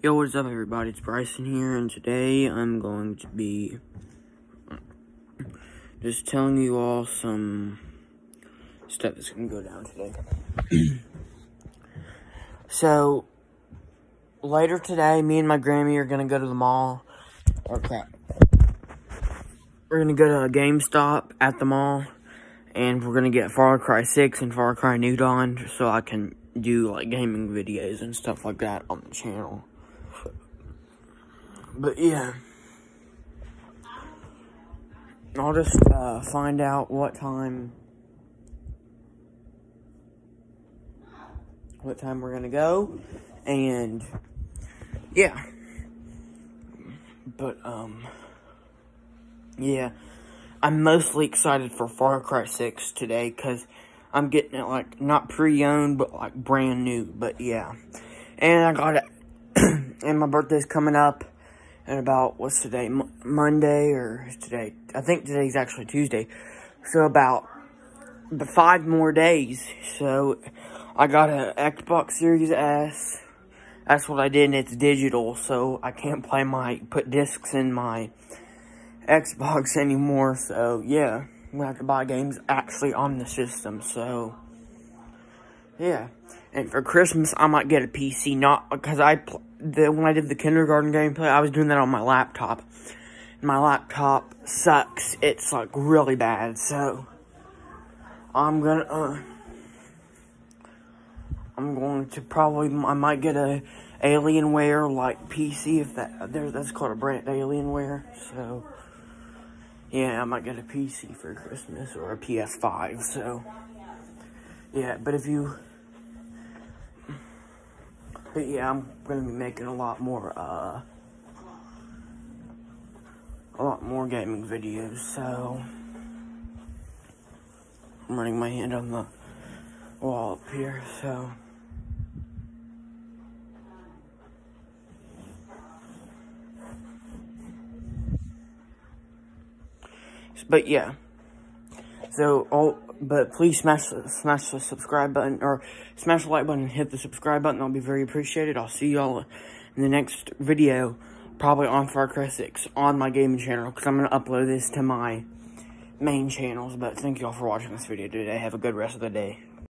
Yo, what's up everybody? It's Bryson here, and today I'm going to be just telling you all some stuff that's going to go down today. so, later today, me and my Grammy are going to go to the mall. Or crap. We're going to go to a GameStop at the mall, and we're going to get Far Cry 6 and Far Cry New Dawn so I can do like gaming videos and stuff like that on the channel. But yeah. I'll just uh, find out what time what time we're gonna go and yeah. But um yeah. I'm mostly excited for Far Cry 6 today because I'm getting it like not pre-owned but like brand new but yeah. And I got it and my birthday's coming up and about, what's today, M Monday, or today, I think today's actually Tuesday, so about the five more days, so I got an Xbox Series S, that's what I did, and it's digital, so I can't play my, put discs in my Xbox anymore, so yeah, I'm gonna have to buy games actually on the system, so, yeah. And for Christmas, I might get a PC, not because I, the when I did the kindergarten gameplay, I was doing that on my laptop. My laptop sucks. It's like really bad, so I'm gonna, uh, I'm going to probably, I might get a Alienware like PC if that, there, that's called a brand Alienware, so yeah, I might get a PC for Christmas or a PS5, so yeah, but if you but yeah, I'm gonna be making a lot more, uh, a lot more gaming videos, so I'm running my hand on the wall up here, so. But yeah, so all but please smash smash the subscribe button or smash the like button hit the subscribe button. I'll be very appreciated. I'll see y'all in the next video probably on far cry 6 on my gaming channel because i'm going to upload this to my main channels. But thank y'all for watching this video today. Have a good rest of the day